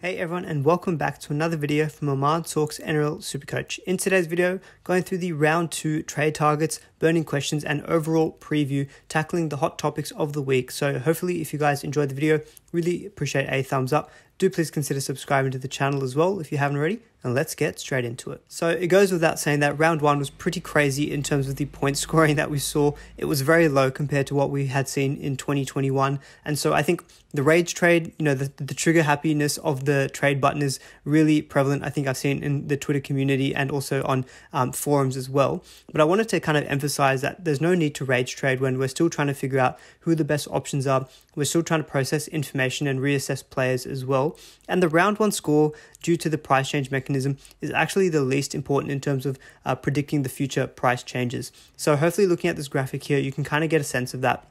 Hey everyone and welcome back to another video from Aman Talks NRL Supercoach. In today's video, going through the round 2 trade targets, burning questions and overall preview, tackling the hot topics of the week. So hopefully if you guys enjoyed the video, really appreciate a thumbs up. Do please consider subscribing to the channel as well if you haven't already and let's get straight into it. So it goes without saying that round one was pretty crazy in terms of the point scoring that we saw. It was very low compared to what we had seen in 2021. And so I think the rage trade, you know, the, the trigger happiness of the trade button is really prevalent. I think I've seen in the Twitter community and also on um, forums as well. But I wanted to kind of emphasize that there's no need to rage trade when we're still trying to figure out who the best options are. We're still trying to process information and reassess players as well. And the round one score, due to the price change mechanism, is actually the least important in terms of uh, predicting the future price changes. So, hopefully, looking at this graphic here, you can kind of get a sense of that.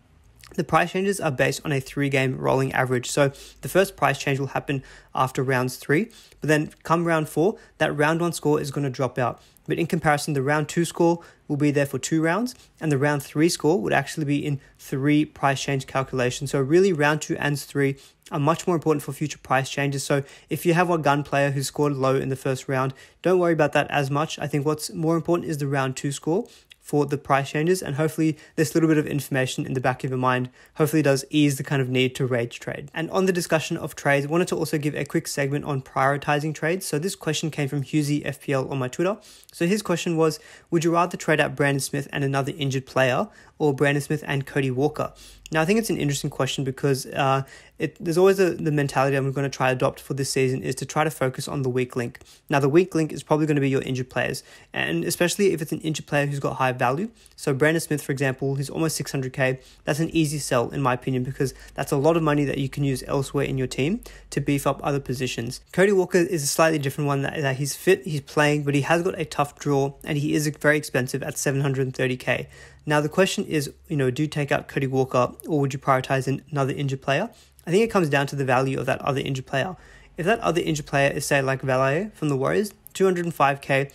The price changes are based on a three game rolling average. So the first price change will happen after rounds three, but then come round four, that round one score is going to drop out. But in comparison, the round two score will be there for two rounds, and the round three score would actually be in three price change calculations. So, really, round two and three are much more important for future price changes. So, if you have a gun player who scored low in the first round, don't worry about that as much. I think what's more important is the round two score for the price changes and hopefully this little bit of information in the back of your mind hopefully does ease the kind of need to rage trade. And on the discussion of trades, I wanted to also give a quick segment on prioritizing trades. So this question came from Husey FPL on my Twitter. So his question was, would you rather trade out Brandon Smith and another injured player or Brandon Smith and Cody Walker? Now, I think it's an interesting question because uh, it, there's always a, the mentality I'm going to try to adopt for this season is to try to focus on the weak link. Now, the weak link is probably going to be your injured players, and especially if it's an injured player who's got high value. So, Brandon Smith, for example, he's almost 600k. That's an easy sell, in my opinion, because that's a lot of money that you can use elsewhere in your team to beef up other positions. Cody Walker is a slightly different one that, that he's fit, he's playing, but he has got a tough draw, and he is very expensive at 730k. Now, the question is, you know, do you take out Cody Walker or would you prioritize another injured player? I think it comes down to the value of that other injured player. If that other injured player is, say, like Vailea from the Warriors, 205k,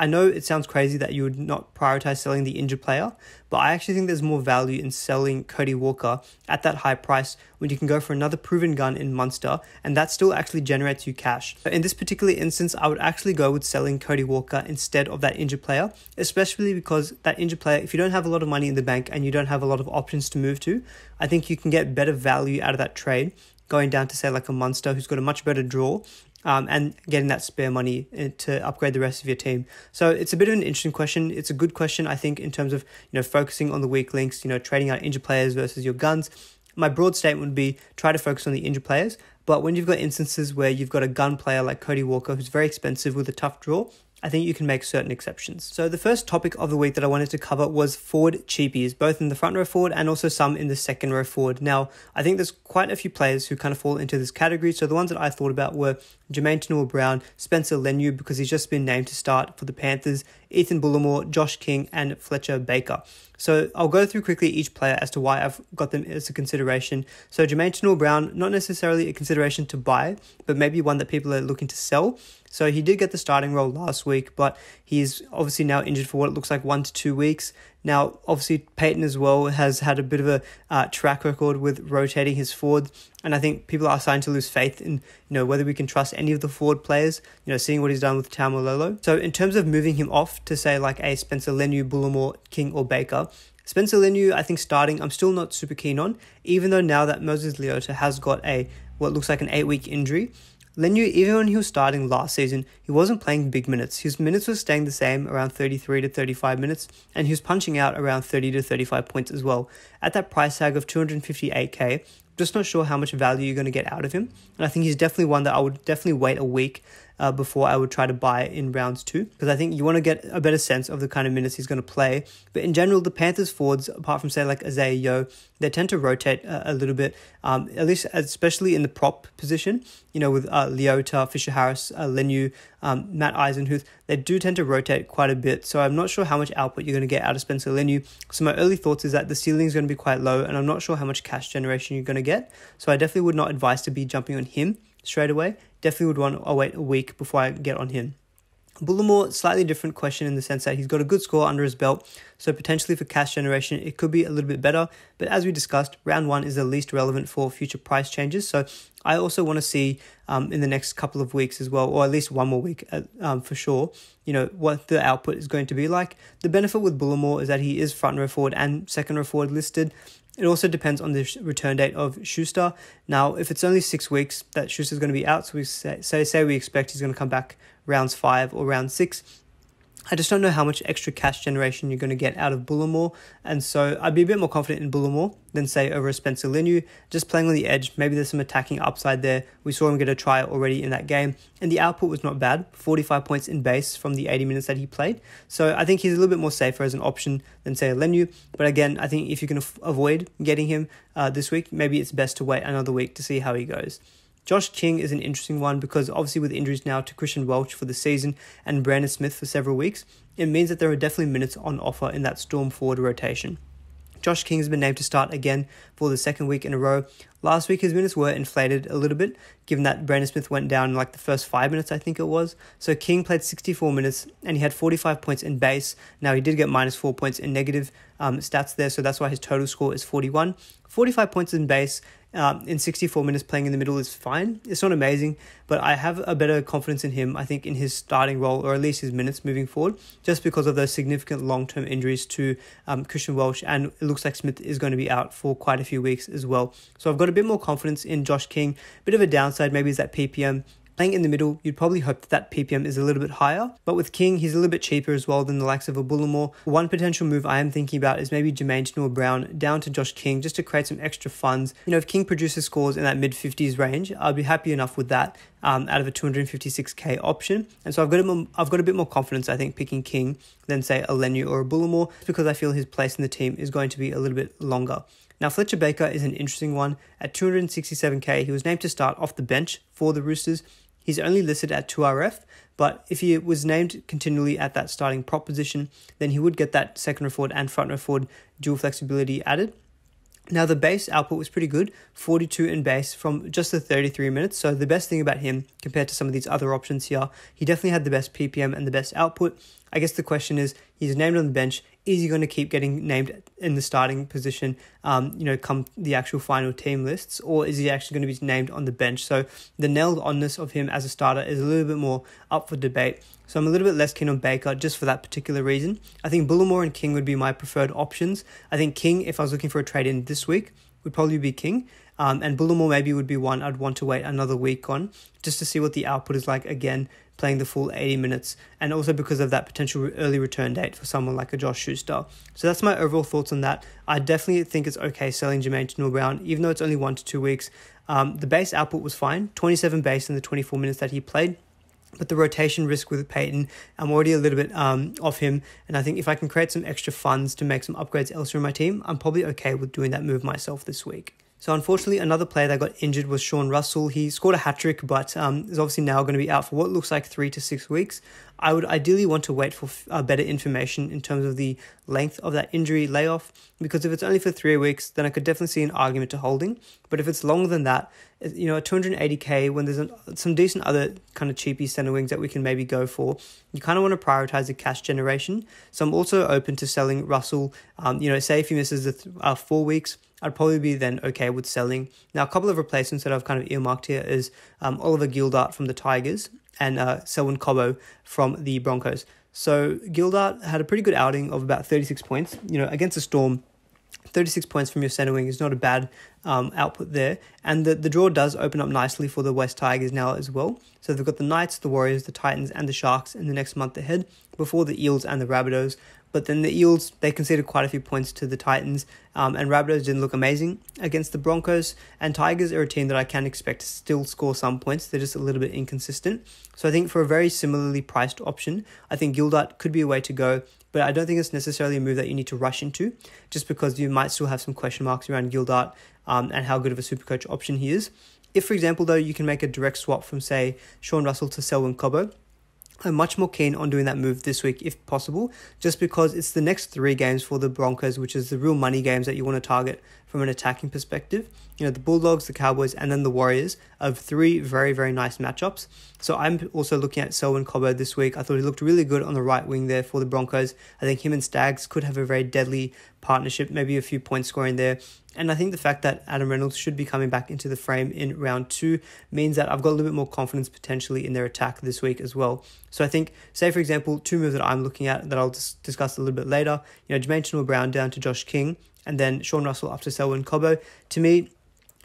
I know it sounds crazy that you would not prioritize selling the injured player, but I actually think there's more value in selling Cody Walker at that high price when you can go for another proven gun in Munster and that still actually generates you cash. In this particular instance, I would actually go with selling Cody Walker instead of that injured player, especially because that injured player, if you don't have a lot of money in the bank and you don't have a lot of options to move to, I think you can get better value out of that trade going down to say like a Munster who's got a much better draw um, and getting that spare money uh, to upgrade the rest of your team. So it's a bit of an interesting question. It's a good question, I think, in terms of you know focusing on the weak links, you know, trading out injured players versus your guns. My broad statement would be try to focus on the injured players. But when you've got instances where you've got a gun player like Cody Walker, who's very expensive with a tough draw, I think you can make certain exceptions. So the first topic of the week that I wanted to cover was forward cheapies, both in the front row forward and also some in the second row forward. Now, I think there's quite a few players who kind of fall into this category. So the ones that I thought about were Jamayne Taunoa-Brown, Spencer Leniu, because he's just been named to start for the Panthers, Ethan Bullemor, Josh King, and Fletcher Baker. So I'll go through quickly each player as to why I've got them as a consideration. So Jamayne Taunoa-Brown, not necessarily a consideration to buy, but maybe one that people are looking to sell. So he did get the starting role last week, but he's obviously now injured for what it looks like one to two weeks. Now, obviously, Payten as well has had a bit of a uh, track record with rotating his forwards, and I think people are starting to lose faith in you know whether we can trust any of the forward players. You know, seeing what he's done with Taumalolo. So, in terms of moving him off to say like a Spencer Leniu, Bullemor, King, or Baker, Spencer Leniu, I think starting, I'm still not super keen on, even though now that Moses Leota has got a what looks like an eight week injury. Leniu, even when he was starting last season, he wasn't playing big minutes. His minutes were staying the same, around 33 to 35 minutes, and he was punching out around 30 to 35 points as well. At that price tag of 258k, just not sure how much value you're going to get out of him. And I think he's definitely one that I would definitely wait a week uh, before I would try to buy in rounds two because I think you want to get a better sense of the kind of minutes he's going to play. But in general, the Panthers forwards, apart from say like Isaah Yeo, they tend to rotate a, a little bit, um, at least especially in the prop position. You know, with uh, Leota, Fisher Harris, uh, Leniu, um, Matt Eisenhuth, they do tend to rotate quite a bit. So I'm not sure how much output you're going to get out of Spencer Leniu. So my early thoughts is that the ceiling is going to be quite low, and I'm not sure how much cash generation you're going to get. So I definitely would not advise to be jumping on him straight away. Definitely would want to wait a week before I get on him. Bullemor, slightly different question in the sense that he's got a good score under his belt, so potentially for cash generation, it could be a little bit better. But as we discussed, round one is the least relevant for future price changes. So I also want to see um, in the next couple of weeks as well, or at least one more week uh, um, for sure, you know, what the output is going to be like. The benefit with Bullemor is that he is front row forward and second row forward listed. It also depends on the return date of Schuster. Now, if it's only six weeks that Schuster's going to be out, so we say, say, say we expect he's going to come back rounds five or round six, I just don't know how much extra cash generation you're going to get out of Bullemor, and so I'd be a bit more confident in Bullemor than say over a Spencer Leniu. Just playing on the edge, maybe there's some attacking upside there. We saw him get a try already in that game, and the output was not bad 45 points in base from the 80 minutes that he played. So I think he's a little bit more safer as an option than say a Leniu. But again, I think if you can avoid getting him uh, this week, maybe it's best to wait another week to see how he goes. Josh King is an interesting one because obviously with injuries now to Christian Welch for the season and Brandon Smith for several weeks, it means that there are definitely minutes on offer in that Storm forward rotation. Josh King has been named to start again for the second week in a row. Last week, his minutes were inflated a little bit, given that Brandon Smith went down in like the first five minutes, I think it was. So King played 64 minutes and he had 45 points in base. Now, he did get minus four points in negative um, stats there, so that's why his total score is 41. 45 points in base um, in 64 minutes playing in the middle is fine. It's not amazing, but I have a better confidence in him, I think, in his starting role, or at least his minutes moving forward, just because of those significant long term injuries to um, Christian Welch. And it looks like Smith is going to be out for quite a few weeks as well. So I've got a bit more confidence in Josh King. Bit of a downside maybe is that PPM Playing in the middle, you'd probably hope that that PPM is a little bit higher, but with King, he's a little bit cheaper as well than the likes of a Bullemor. One potential move I am thinking about is maybe Jamayne Taunoa-Brown down to Josh King just to create some extra funds. You know, if King produces scores in that mid 50s range, I'd be happy enough with that um, out of a 256k option. And so I've got, a, I've got a bit more confidence, I think, picking King than, say, a Leniu or a Bullemor because I feel his place in the team is going to be a little bit longer. Now, Fletcher Baker is an interesting one. At 267k, he was named to start off the bench for the Roosters. He's only listed at 2RF, but if he was named continually at that starting prop position, then he would get that second row forward and front row forward dual flexibility added. Now, the base output was pretty good 42 in base from just the 33 minutes. So, the best thing about him compared to some of these other options here, he definitely had the best PPM and the best output. I guess the question is he's named on the bench. Is he going to keep getting named in the starting position, um, you know, come the actual final team lists, or is he actually going to be named on the bench? So the nailed onness of him as a starter is a little bit more up for debate. So I'm a little bit less keen on Baker just for that particular reason. I think Bullemor and King would be my preferred options. I think King, if I was looking for a trade in this week, would probably be King. Um, and Bullemor maybe would be one I'd want to wait another week on just to see what the output is like again, playing the full 80 minutes, and also because of that potential early return date for someone like a Josh Schuster. So that's my overall thoughts on that. I definitely think it's okay selling Jamayne Taunoa-Brown, even though it's only one to two weeks. Um, the base output was fine 27 base in the 24 minutes that he played. But the rotation risk with Payten, I'm already a little bit um, off him. And I think if I can create some extra funds to make some upgrades elsewhere in my team, I'm probably okay with doing that move myself this week. So unfortunately, another player that got injured was Sean Russell. He scored a hat trick, but um, is obviously now going to be out for what looks like three to six weeks. I would ideally want to wait for uh, better information in terms of the length of that injury layoff, because if it's only for three weeks, then I could definitely see an argument to holding. But if it's longer than that, you know, 280k when there's some decent other kind of cheapy center wings that we can maybe go for, you kind of want to prioritize the cash generation. So I'm also open to selling Russell. Um, you know, say if he misses the th- uh, four weeks I'd probably be then okay with selling. Now, a couple of replacements that I've kind of earmarked here is um, Oliver Gildart from the Tigers and uh, Selwyn Cobbo from the Broncos. So Gildart had a pretty good outing of about 36 points. You know, against the Storm, 36 points from your center wing is not a bad um, output there. And the, the draw does open up nicely for the West Tigers now as well. So they've got the Knights, the Warriors, the Titans, and the Sharks in the next month ahead before the Eels and the Rabbitohs. But then the Eels, they conceded quite a few points to the Titans, um, and Rabbitohs didn't look amazing against the Broncos. And Tigers are a team that I can expect to still score some points. They're just a little bit inconsistent. So I think for a very similarly priced option, I think Gildart could be a way to go. But I don't think it's necessarily a move that you need to rush into, just because you might still have some question marks around Gildart um, and how good of a super coach option he is. If, for example, though, you can make a direct swap from, say, Sean Russell to Selwyn Cobbo, I'm much more keen on doing that move this week if possible, just because it's the next three games for the Broncos, which is the real money games that you want to target from an attacking perspective. you know, the Bulldogs, the Cowboys, and then the Warriors of three very, very nice matchups. So I'm also looking at Selwyn Cobbo this week. I thought he looked really good on the right wing there for the Broncos. I think him and Staggs could have a very deadly partnership, maybe a few points scoring there. And I think the fact that Adam Reynolds should be coming back into the frame in round two means that I've got a little bit more confidence potentially in their attack this week as well. So I think, say for example, two moves that I'm looking at that I'll just discuss a little bit later, you know, Jamayne Taunoa-Brown down to Josh King, and then Sean Russell after Selwyn Cobbo. To me,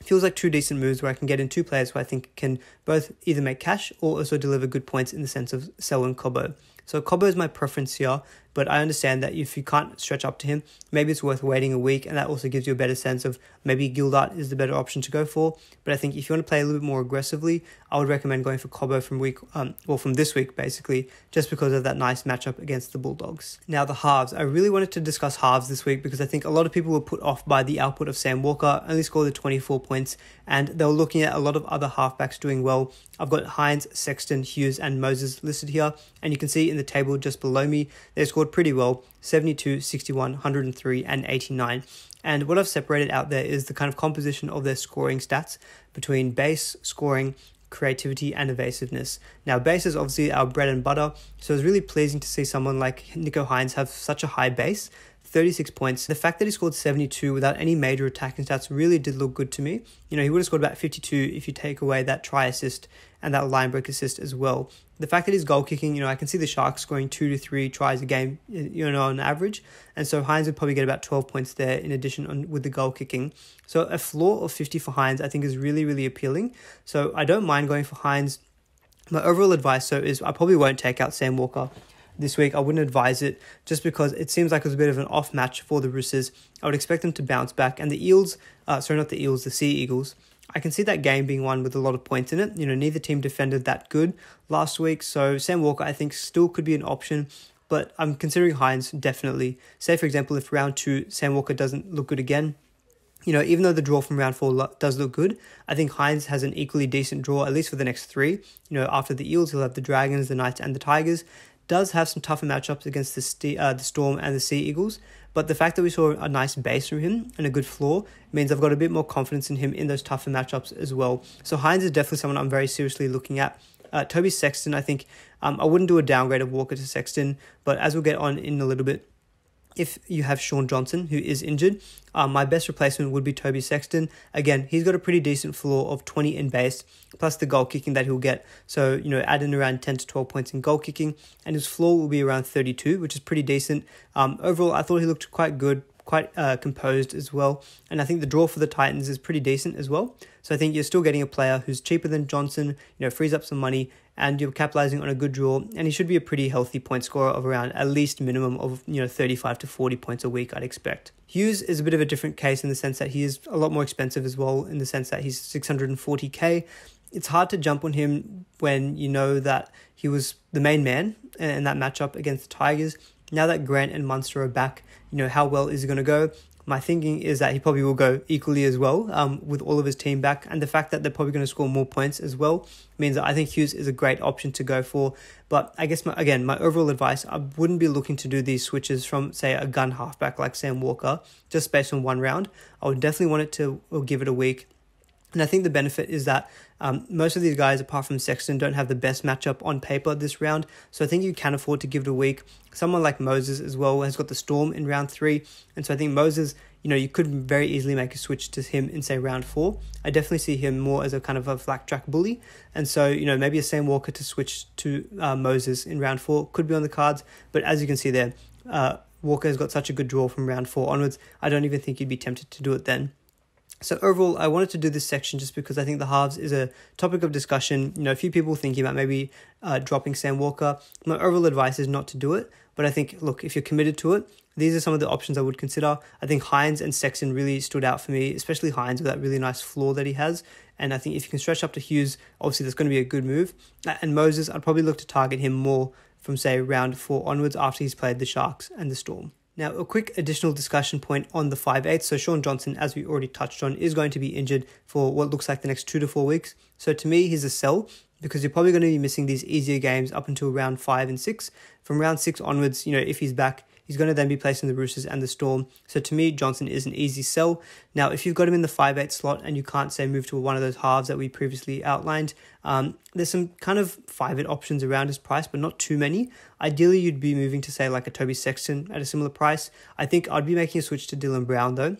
feels like two decent moves where I can get in two players who I think can both either make cash or also deliver good points in the sense of Selwyn Cobbo. So Cobbo is my preference here, but I understand that if you can't stretch up to him, maybe it's worth waiting a week, and that also gives you a better sense of maybe Gildart is the better option to go for. But I think if you want to play a little bit more aggressively, I would recommend going for Cobbo from week, um, well, from this week basically, just because of that nice matchup against the Bulldogs. Now the halves, I really wanted to discuss halves this week because I think a lot of people were put off by the output of Sam Walker, only scored the 24 points, and they were looking at a lot of other halfbacks doing well. I've got Hynes, Sexton, Hughes, and Moses listed here, and you can see in the table just below me, they scored pretty well 72, 61, 103, and 89. And what I've separated out there is the kind of composition of their scoring stats between base, scoring, creativity, and evasiveness. Now, base is obviously our bread and butter, so it's really pleasing to see someone like Nicho Hynes have such a high base 36 points. The fact that he scored 72 without any major attacking stats really did look good to me. You know, he would have scored about 52 if you take away that try assist and that line break assist as well. The fact that he's goal kicking, you know, I can see the Sharks scoring two to three tries a game, you know, on average. And so Hynes would probably get about 12 points there in addition on, with the goal kicking. So a floor of 50 for Hynes, I think, is really, really appealing. So I don't mind going for Hynes. My overall advice, so, is I probably won't take out Sam Walker this week. I wouldn't advise it just because it seems like it was a bit of an off match for the Roosters. I would expect them to bounce back. And the Eels, uh, sorry, not the Eels, the Sea Eagles, I can see that game being won with a lot of points in it. You know, neither team defended that good last week. So Sam Walker, I think, still could be an option. But I'm considering Hynes definitely. Say, for example, if round two, Sam Walker doesn't look good again, you know, even though the draw from round four does look good, I think Hynes has an equally decent draw, at least for the next three. You know, after the Eels, he'll have the Dragons, the Knights, and the Tigers does have some tougher matchups against the, St- uh, the Storm and the Sea Eagles. But the fact that we saw a nice base from him and a good floor means I've got a bit more confidence in him in those tougher matchups as well. So Hynes is definitely someone I'm very seriously looking at. Uh, Toby Sexton, I think um, I wouldn't do a downgrade of Walker to Sexton, but as we'll get on in a little bit, if you have Shaun Johnson, who is injured, um, my best replacement would be Toby Sexton. Again, he's got a pretty decent floor of 20 in base, plus the goal kicking that he'll get. So, you know, add in around 10 to 12 points in goal kicking, and his floor will be around 32, which is pretty decent. Um, overall, I thought he looked quite good, quite uh, composed as well. And I think the draw for the Titans is pretty decent as well. So I think you're still getting a player who's cheaper than Johnson, you know, frees up some money, and you're capitalizing on a good draw. And he should be a pretty healthy point scorer of around at least minimum of you know 35 to 40 points a week, I'd expect. Hughes is a bit of a different case in the sense that he is a lot more expensive as well, in the sense that he's 640k. It's hard to jump on him when you know that he was the main man in that matchup against the Tigers. Now that Grant and Munster are back, you know, how well is he going to go? my thinking is that he probably will go equally as well um, with all of his team back. And the fact that they're probably going to score more points as well means that I think Hughes is a great option to go for. But I guess, my, again, my overall advice I wouldn't be looking to do these switches from, say, a gun halfback like Sam Walker just based on one round. I would definitely want it to give it a week and I think the benefit is that um, most of these guys, apart from Sexton, don't have the best matchup on paper this round. So I think you can afford to give it a week. Someone like Moses as well has got the Storm in round three. And so I think Moses, you know, you could very easily make a switch to him in, say, round four. I definitely see him more as a kind of a flat track bully. And so, you know, maybe a Sam Walker to switch to uh, Moses in round four could be on the cards. But as you can see there, uh, Walker has got such a good draw from round four onwards. I don't even think you'd be tempted to do it then. So overall, I wanted to do this section just because I think the halves is a topic of discussion. You know, a few people thinking about maybe uh, dropping Sam Walker. My overall advice is not to do it, but I think look, if you're committed to it, these are some of the options I would consider. I think Hynes and Sexton really stood out for me, especially Hynes with that really nice floor that he has. And I think if you can stretch up to Hughes, obviously that's going to be a good move. And Moses, I'd probably look to target him more from say round four onwards after he's played the Sharks and the Storm. Now, a quick additional discussion point on the 5'8. So, Shaun Johnson, as we already touched on, is going to be injured for what looks like the next two to four weeks. So, to me, he's a sell because you're probably going to be missing these easier games up until round five and six. From round six onwards, you know, if he's back, He's going to then be placing the Roosters and the Storm. So to me, Johnson is an easy sell. Now, if you've got him in the 5 8 slot and you can't say move to one of those halves that we previously outlined, um, there's some kind of 5 8 options around his price, but not too many. Ideally, you'd be moving to say like a Toby Sexton at a similar price. I think I'd be making a switch to Dylan Brown though.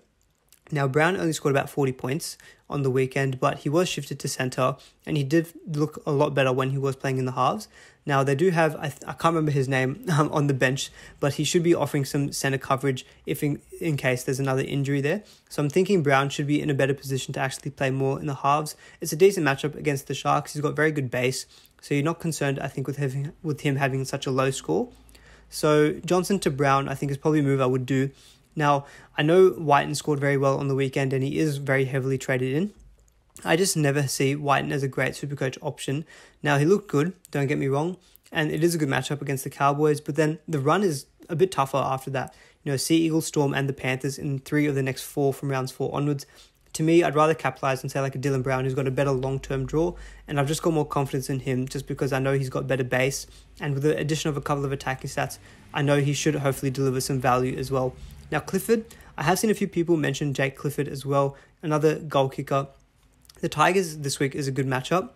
Now, Brown only scored about 40 points on the weekend, but he was shifted to centre and he did look a lot better when he was playing in the halves. Now, they do have, I, I can't remember his name um, on the bench, but he should be offering some centre coverage if in, in case there's another injury there. So I'm thinking Brown should be in a better position to actually play more in the halves. It's a decent matchup against the Sharks. He's got very good base, so you're not concerned, I think, with, having, with him having such a low score. So Johnson to Brown, I think, is probably a move I would do. Now, I know Wighton scored very well on the weekend and he is very heavily traded in. I just never see Wighton as a great super coach option. Now, he looked good, don't get me wrong, and it is a good matchup against the Cowboys, but then the run is a bit tougher after that. You know, Sea Eagles, Storm, and the Panthers in three of the next four from rounds four onwards. To me, I'd rather capitalize and say like a Dylan Brown who's got a better long term draw, and I've just got more confidence in him just because I know he's got better base, and with the addition of a couple of attacking stats, I know he should hopefully deliver some value as well. Now, Clifford, I have seen a few people mention Jake Clifford as well, another goal kicker. The Tigers this week is a good matchup,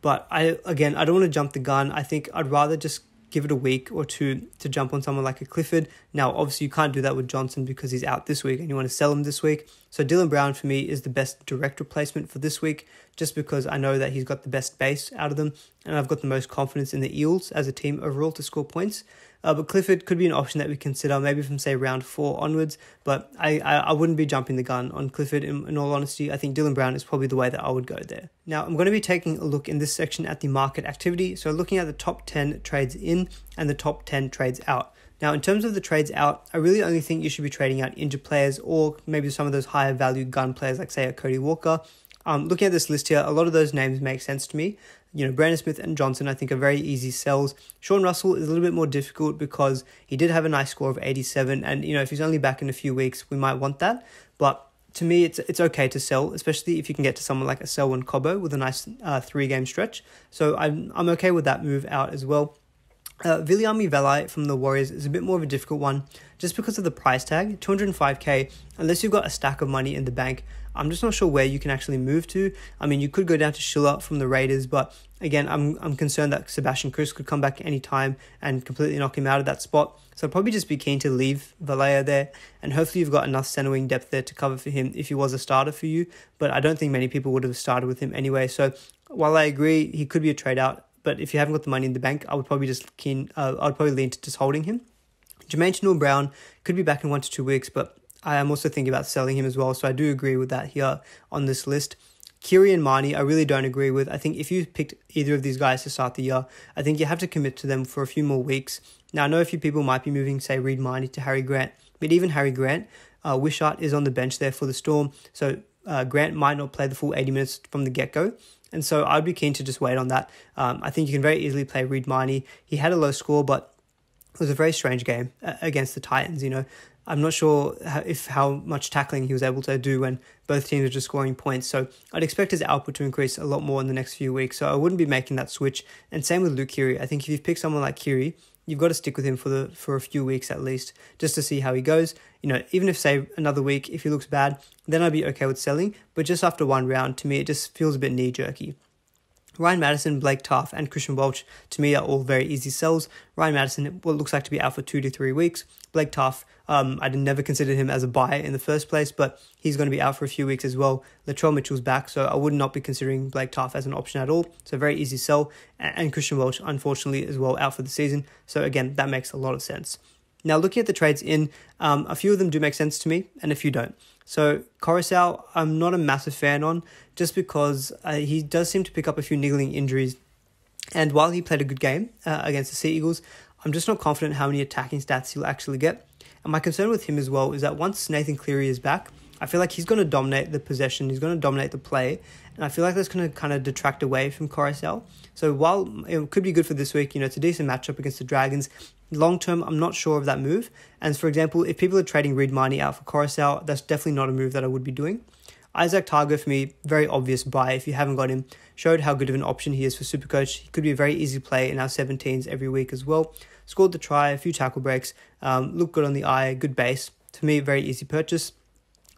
but I again I don't want to jump the gun. I think I'd rather just give it a week or two to jump on someone like a Clifford. Now, obviously, you can't do that with Johnson because he's out this week and you want to sell him this week. So, Dylan Brown for me is the best direct replacement for this week just because I know that he's got the best base out of them and I've got the most confidence in the Eels as a team overall to score points. Uh, but Clifford could be an option that we consider, maybe from say round four onwards. But I, I, I wouldn't be jumping the gun on Clifford. In, in all honesty, I think Dylan Brown is probably the way that I would go there. Now I'm going to be taking a look in this section at the market activity. So looking at the top ten trades in and the top ten trades out. Now, in terms of the trades out, I really only think you should be trading out injured players or maybe some of those higher value gun players, like say a Cody Walker. Um, looking at this list here, a lot of those names make sense to me you know, Brandon Smith and Johnson, I think, are very easy sells. Sean Russell is a little bit more difficult because he did have a nice score of 87. And, you know, if he's only back in a few weeks, we might want that. But to me, it's it's okay to sell, especially if you can get to someone like a Selwyn Cobbo with a nice uh, three game stretch. So I'm, I'm okay with that move out as well. Uh, Viliami Vailea from the Warriors is a bit more of a difficult one just because of the price tag 205k. Unless you've got a stack of money in the bank, I'm just not sure where you can actually move to. I mean, you could go down to Schiller from the Raiders, but again, I'm, I'm concerned that Sebastian Kris could come back any time and completely knock him out of that spot. So I'd probably just be keen to leave Vailea there, and hopefully you've got enough center wing depth there to cover for him if he was a starter for you. But I don't think many people would have started with him anyway. So while I agree he could be a trade out, but if you haven't got the money in the bank, I would probably just keen. Uh, I'd probably lean to just holding him. Jamayne Taunoa-Brown could be back in one to two weeks, but I am also thinking about selling him as well. So I do agree with that here on this list. Keary and Mahoney, I really don't agree with. I think if you picked either of these guys to start the year, I think you have to commit to them for a few more weeks. Now, I know a few people might be moving, say, Reed Mahoney to Harry Grant, but even Harry Grant, uh, Wishart is on the bench there for the Storm, so uh, Grant might not play the full 80 minutes from the get go. And so I'd be keen to just wait on that. Um, I think you can very easily play Reed Mahoney. He had a low score, but it was a very strange game uh, against the Titans. You know, I'm not sure if how much tackling he was able to do when both teams are just scoring points. So I'd expect his output to increase a lot more in the next few weeks. So I wouldn't be making that switch. And same with Luke Keary. I think if you've picked someone like Keary, you've got to stick with him for the for a few weeks at least, just to see how he goes. You know, even if say another week, if he looks bad, then I'd be okay with selling. But just after one round, to me, it just feels a bit knee jerky. Ryan Matterson, Blake Taaffe, and Christian Welch to me are all very easy sells. Ryan Matterson, what looks like to be out for two to three weeks. Blake Taaffe, um, I never considered him as a buy in the first place, but he's going to be out for a few weeks as well. Latrell Mitchell's back, so I would not be considering Blake Taaffe as an option at all. So very easy sell. And Christian Welch, unfortunately, as well, out for the season. So again, that makes a lot of sense. Now, looking at the trades in, um, a few of them do make sense to me, and a few don't. So Koroisau, I'm not a massive fan on, just because uh, he does seem to pick up a few niggling injuries. And while he played a good game uh, against the Sea Eagles, I'm just not confident how many attacking stats he'll actually get. And my concern with him as well is that once Nathan Cleary is back, I feel like he's going to dominate the possession, he's going to dominate the play, and I feel like that's going to kind of detract away from Koroisau. So while it could be good for this week, you know, it's a decent matchup against the Dragons. Long term, I'm not sure of that move. And for example, if people are trading Reed Mahoney out for Koroisau, that's definitely not a move that I would be doing. Izack Tago, for me, very obvious buy if you haven't got him. Showed how good of an option he is for Supercoach. He could be a very easy play in our 17s every week as well. Scored the try, a few tackle breaks, um, looked good on the eye, good base. To me, very easy purchase.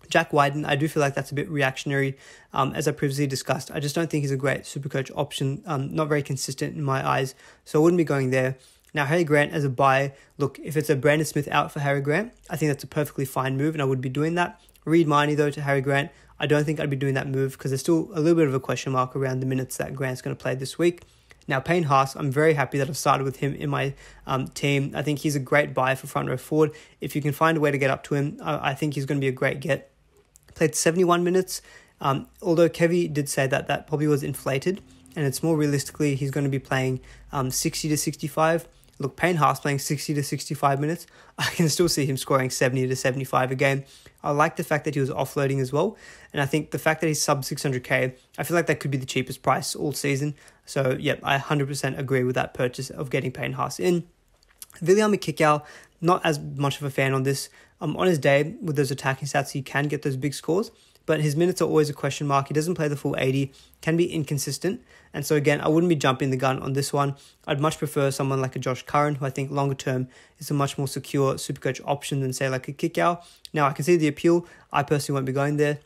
Jack Wighton, I do feel like that's a bit reactionary, um, as I previously discussed. I just don't think he's a great Supercoach option, um, not very consistent in my eyes, so I wouldn't be going there. Now, Harry Grant as a buy, look, if it's a Brandon Smith out for Harry Grant, I think that's a perfectly fine move, and I would be doing that. Reed Mahoney, though, to Harry Grant, I don't think I'd be doing that move because there's still a little bit of a question mark around the minutes that Grant's going to play this week. Now, Payne Haas, I'm very happy that I've started with him in my um, team. I think he's a great buy for front row forward. If you can find a way to get up to him, I, I think he's going to be a great get. Played 71 minutes, um, although Kevy did say that that probably was inflated, and it's more realistically he's going to be playing um, 60 to 65. Look, Payne Haas playing 60 to 65 minutes, I can still see him scoring 70 to 75 a game. I like the fact that he was offloading as well. And I think the fact that he's sub 600k, I feel like that could be the cheapest price all season. So, yep, I 100% agree with that purchase of getting Payne Haas in. Viliame Kikau, not as much of a fan on this. Um, on his day, with those attacking stats, he can get those big scores but his minutes are always a question mark. He doesn't play the full 80, can be inconsistent. And so, again, I wouldn't be jumping the gun on this one. I'd much prefer someone like a Josh Curran, who I think longer term is a much more secure supercoach option than, say, like a Kikau. Now, I can see the appeal. I personally won't be going there.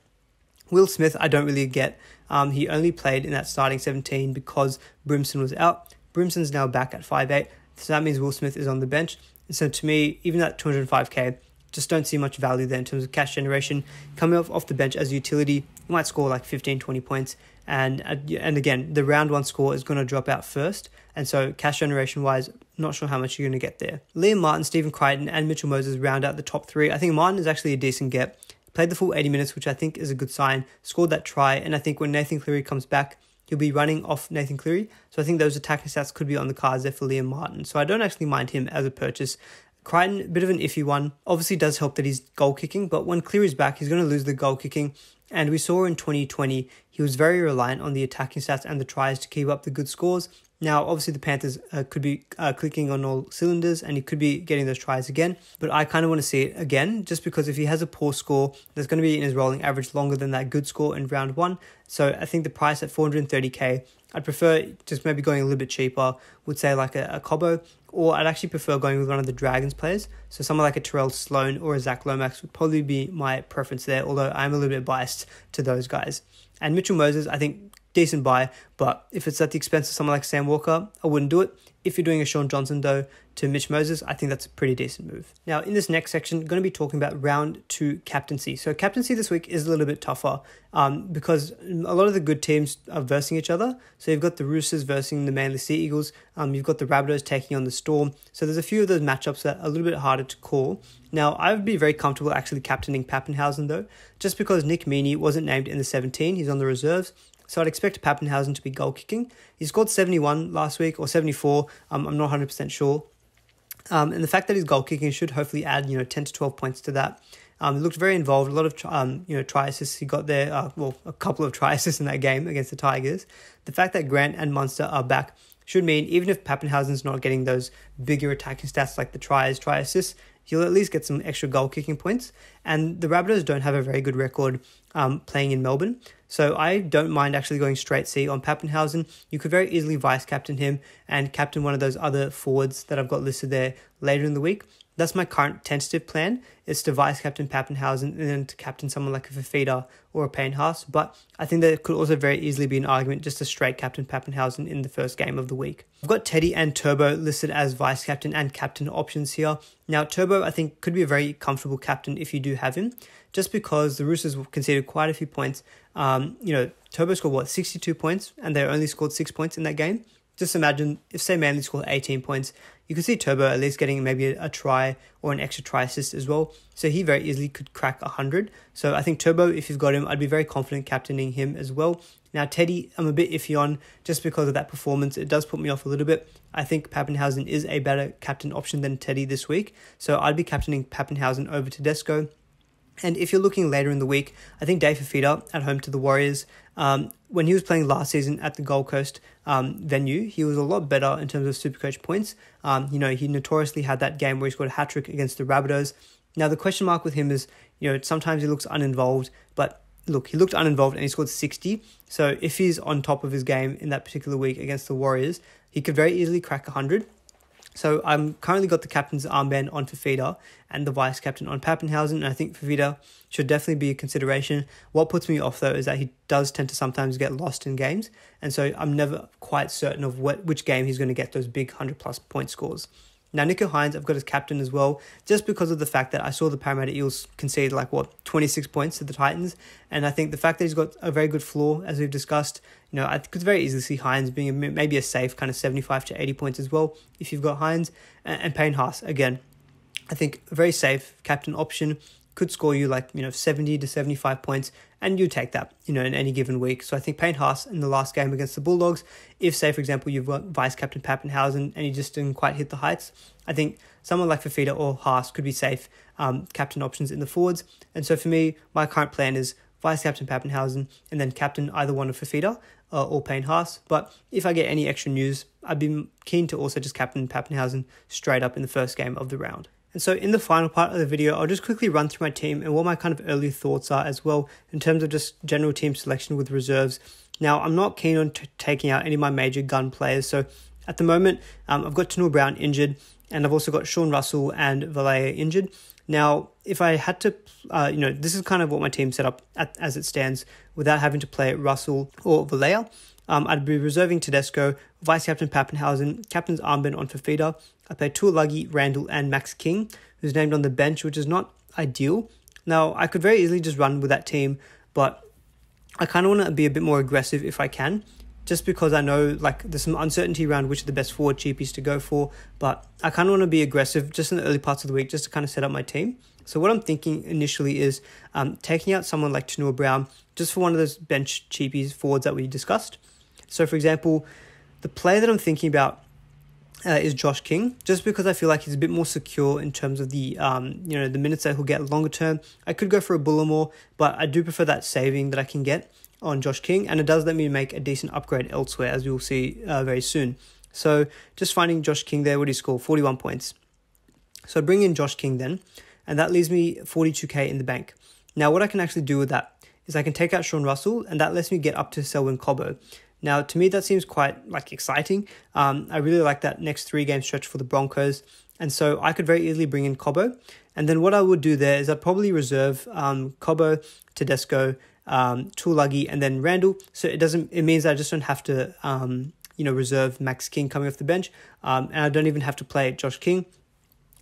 Will Smith, I don't really get. Um, he only played in that starting 17 because Brimson was out. Brimson's now back at 5'8, so that means Will Smith is on the bench. And so to me, even at 205k, just don't see much value there in terms of cash generation. Coming off, off the bench as a utility, you might score like 15, 20 points. And, uh, and again, the round one score is going to drop out first. And so, cash generation wise, not sure how much you're going to get there. Liam Martin, Stephen Crichton, and Mitchell Moses round out the top three. I think Martin is actually a decent get. Played the full 80 minutes, which I think is a good sign. Scored that try. And I think when Nathan Cleary comes back, he'll be running off Nathan Cleary. So I think those attacking stats could be on the cards there for Liam Martin. So I don't actually mind him as a purchase. Crichton, a bit of an iffy one. Obviously, does help that he's goal kicking, but when Cleary's back, he's going to lose the goal kicking. And we saw in 2020, he was very reliant on the attacking stats and the tries to keep up the good scores. Now, obviously, the Panthers uh, could be uh, clicking on all cylinders and he could be getting those tries again. But I kind of want to see it again, just because if he has a poor score, there's going to be in his rolling average longer than that good score in round one. So I think the price at 430k, I'd prefer just maybe going a little bit cheaper, would say like a, a Cobbo, or I'd actually prefer going with one of the Dragons players. So someone like a Tyrell Sloan or a Zach Lomax would probably be my preference there, although I'm a little bit biased to those guys. And Mitchell Moses, I think decent buy, but if it's at the expense of someone like Sam Walker, I wouldn't do it. If you're doing a Shaun Johnson though to Mitch Moses, I think that's a pretty decent move. Now, in this next section, I'm going to be talking about round two captaincy. So, captaincy this week is a little bit tougher um, because a lot of the good teams are versing each other. So, you've got the Roosters versing the Manly Sea Eagles, um, you've got the Rabbitohs taking on the Storm. So, there's a few of those matchups that are a little bit harder to call. Now, I would be very comfortable actually captaining Papenhuyzen though, just because Nick Meaney wasn't named in the 17, he's on the reserves. So I'd expect Papenhuyzen to be goal kicking. He scored 71 last week or 74. Um, I'm not 100% sure. Um, and the fact that he's goal kicking should hopefully add, you know, 10 to 12 points to that. Um, he looked very involved. A lot of um, you know try assists he got there. Uh, well, a couple of try assists in that game against the Tigers. The fact that Grant and Munster are back should mean even if Papenhuyzen's not getting those bigger attacking stats like the tries, try assists, he'll at least get some extra goal kicking points. And the Rabbitohs don't have a very good record um, playing in Melbourne. So I don't mind actually going straight C on Papenhuyzen. You could very easily vice captain him and captain one of those other forwards that I've got listed there later in the week. That's my current tentative plan, is to vice captain Papenhuyzen and then to captain someone like a Fifita or a Haas. But I think there could also very easily be an argument just to straight captain Papenhuyzen in the first game of the week. I've got Teddy and Turbo listed as vice captain and captain options here. Now, Turbo, I think, could be a very comfortable captain if you do have him, just because the Roosters conceded quite a few points. Um, you know, Turbo scored what, 62 points, and they only scored six points in that game just imagine if say Manly scored 18 points, you could see Turbo at least getting maybe a, a, try or an extra try assist as well. So he very easily could crack 100. So I think Turbo, if you've got him, I'd be very confident captaining him as well. Now Teddy, I'm a bit iffy on just because of that performance. It does put me off a little bit. I think Papenhuyzen is a better captain option than Teddy this week. So I'd be captaining Papenhuyzen over Tedesco. And if you're looking later in the week, I think Dave Fifita at home to the Warriors, um, when he was playing last season at the Gold Coast um, venue, he was a lot better in terms of Supercoach points. Um, you know, he notoriously had that game where he scored a hat trick against the Rabbitohs. Now the question mark with him is, you know, sometimes he looks uninvolved, but look, he looked uninvolved and he scored 60. So if he's on top of his game in that particular week against the Warriors, he could very easily crack 100. So I'm currently got the captain's armband on Fifita and the vice captain on Papenhuyzen, and I think Fifita should definitely be a consideration. What puts me off though is that he does tend to sometimes get lost in games, and so I'm never quite certain of what which game he's going to get those big hundred plus point scores. Now, Nicho Hynes, I've got as captain as well, just because of the fact that I saw the Parramatta Eels concede like what 26 points to the Titans, and I think the fact that he's got a very good floor, as we've discussed, you know, I could very easily see Hynes being a, maybe a safe kind of 75 to 80 points as well if you've got Hynes and, and Payne Haas again. I think a very safe captain option could score you like, you know, 70 to 75 points, and you take that, you know, in any given week. So I think Payne Haas in the last game against the Bulldogs, if, say, for example, you've got vice captain Papenhuyzen and he just didn't quite hit the heights, I think someone like Fifita or Haas could be safe um, captain options in the forwards. And so for me, my current plan is vice captain Papenhuyzen and then captain either one of Fifita uh, or Payne Haas. But if I get any extra news, I'd be keen to also just captain Papenhuyzen straight up in the first game of the round. And so in the final part of the video, I'll just quickly run through my team and what my kind of early thoughts are as well in terms of just general team selection with reserves. Now, I'm not keen on taking out any of my major gun players. So at the moment, um, I've got Taunoa-Brown injured, and I've also got Sean Russell and Vailea injured. Now, if I had to, uh, you know, this is kind of what my team set up at, as it stands without having to play Russell or Vailea. Um, I'd be reserving Tedesco, Vice Captain Papenhuyzen, Captain's armband on Fifita. I play Tuilagi, Randall, and Max King, who's named on the bench, which is not ideal. Now, I could very easily just run with that team, but I kind of want to be a bit more aggressive if I can, just because I know like there's some uncertainty around which are the best forward cheapies to go for, but I kind of want to be aggressive just in the early parts of the week just to kind of set up my team. So what I'm thinking initially is um, taking out someone like Taunoa-Brown just for one of those bench cheapies forwards that we discussed. So, for example, the player that I'm thinking about uh, is Josh King, just because I feel like he's a bit more secure in terms of the um, you know the minutes that he'll get longer term. I could go for a Bullemor, but I do prefer that saving that I can get on Josh King, and it does let me make a decent upgrade elsewhere, as you'll see uh, very soon. So just finding Josh King there, what did he score? 41 points. So I bring in Josh King then, and that leaves me 42k in the bank. Now, what I can actually do with that is I can take out Sean Russell, and that lets me get up to Selwyn Cobbo. Now, to me, that seems quite like exciting. Um, I really like that next three game stretch for the Broncos, and so I could very easily bring in Cobbo. And then what I would do there is I'd probably reserve um, Cobbo, Tedesco, um, Tuilagi, and then Randall. So it doesn't. It means I just don't have to, um, you know, reserve Max King coming off the bench, um, and I don't even have to play Josh King.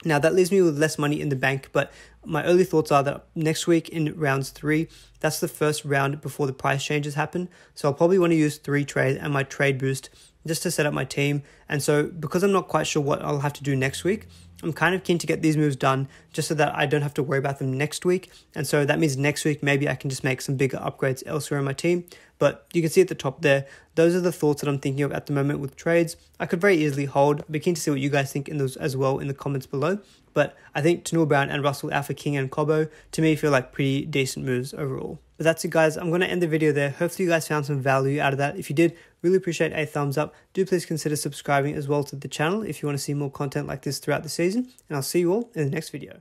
Now that leaves me with less money in the bank, but my early thoughts are that next week in rounds three, that's the first round before the price changes happen. So I'll probably want to use three trades and my trade boost just to set up my team. And so because I'm not quite sure what I'll have to do next week, I'm kind of keen to get these moves done just so that I don't have to worry about them next week. And so that means next week, maybe I can just make some bigger upgrades elsewhere in my team. But you can see at the top there, those are the thoughts that I'm thinking of at the moment with trades. I could very easily hold. I'd be keen to see what you guys think in those as well in the comments below. But I think Taunoa-Brown and Russell Alpha King and Cobbo to me feel like pretty decent moves overall. But that's it guys, I'm going to end the video there. Hopefully you guys found some value out of that. If you did, really appreciate a thumbs up. Do please consider subscribing as well to the channel if you want to see more content like this throughout the season. And I'll see you all in the next video.